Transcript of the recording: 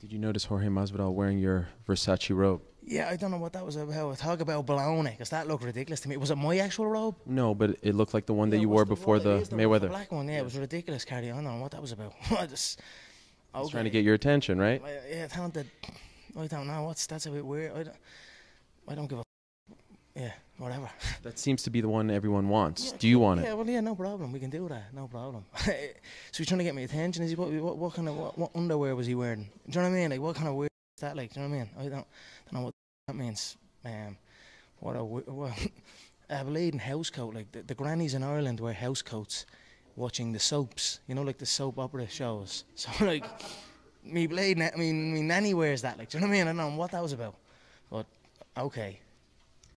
Did you notice Jorge Masvidal wearing your Versace robe? Yeah, I don't know what that was about. Talk about baloney, because that looked ridiculous to me. Was it my actual robe? No, but it looked like the one that you wore the- before the the- Mayweather. The black one, yeah, it was ridiculous. Carry on, I don't know what that was about. I just, I was trying to get your attention, right? I- Yeah, talented. I don't know. What's that's a bit weird. I don't, I don't give a. Yeah, whatever. That seems to be the one everyone wants. Yeah, Do you want Yeah, it? Yeah, well, yeah, no problem. We can do that. No problem. so he's trying to get my attention. Is he what? What, what kind of what, what underwear was he wearing? Do you know what I mean? Like what kind of weird is that? Like, do you know what I mean? I don't, don't know what that means. Um, what a what, a bleeding house coat. Like the, the grannies in Ireland wear house coats, watching the soaps. You know, like the soap opera shows. So like, me bleeding. I mean, me nanny wears that. Like, do you know what I mean? I don't know what that was about. But okay.